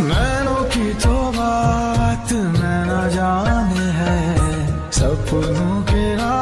नैनों की तो बात मैं न जाने है। सपनों के राह